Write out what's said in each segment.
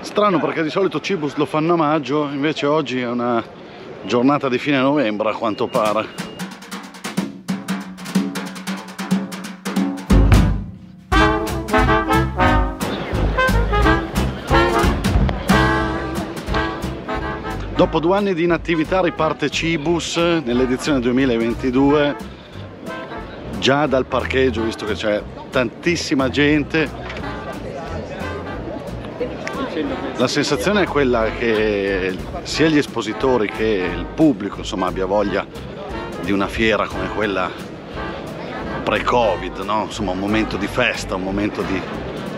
Strano perché di solito Cibus lo fanno a maggio, invece oggi è una giornata di fine novembre a quanto pare. Dopo due anni di inattività riparte Cibus nell'edizione 2022 già dal parcheggio visto che c'è tantissima gente la sensazione è quella che sia gli espositori che il pubblico insomma, abbia voglia di una fiera come quella pre-covid, no? insomma un momento di festa, un momento di,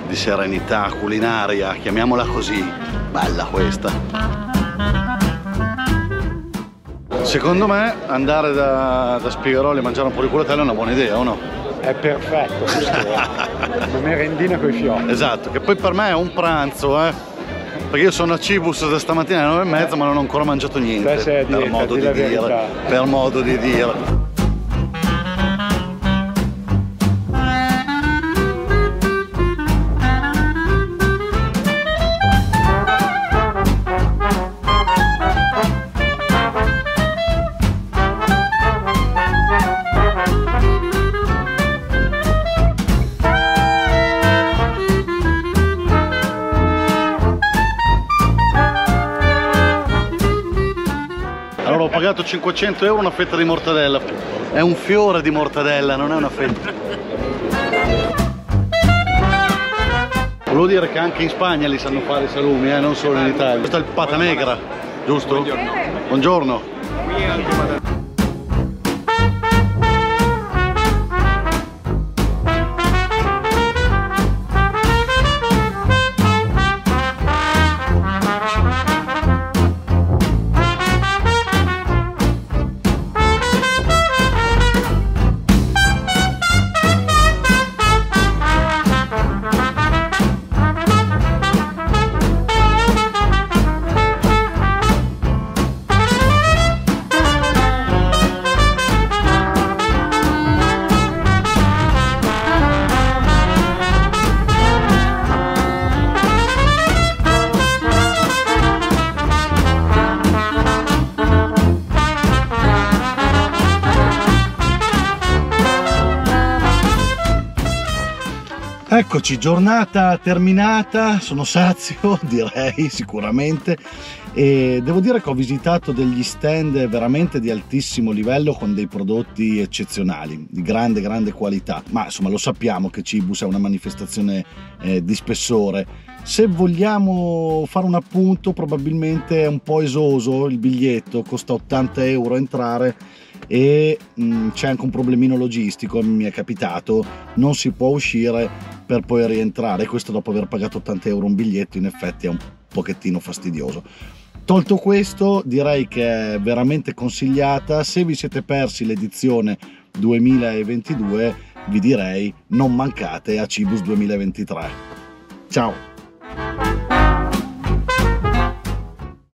di serenità culinaria, chiamiamola così, bella questa. Secondo me andare da, da Spigaroli a mangiare un po' di culatello è una buona idea, o no? È perfetto, una merendina con i fiori. Esatto, che poi per me è un pranzo, eh. Perché io sono a Cibus da stamattina alle 9 e mezza ma non ho ancora mangiato niente. per modo di dire. Per modo di dire. Pagato 500 euro una fetta di mortadella. È un fiore di mortadella, non è una fetta. Volevo dire che anche in Spagna li sanno fare i salumi, eh, non solo in Italia. Questo è il pata negra, giusto? Buongiorno. Buongiorno. Eccoci, giornata terminata, sono sazio direi sicuramente. E devo dire che ho visitato degli stand veramente di altissimo livello con dei prodotti eccezionali, di grande grande qualità, ma insomma lo sappiamo che Cibus è una manifestazione eh, di spessore. Se vogliamo fare un appunto probabilmente è un po' esoso il biglietto, costa 80 euro entrare e mm, c'è anche un problemino logistico, mi è capitato, non si può uscire per poi rientrare, questo dopo aver pagato 80 euro un biglietto in effetti è un pochettino fastidioso. Tolto questo direi che è veramente consigliata, se vi siete persi l'edizione 2022 vi direi non mancate a Cibus 2023. Ciao!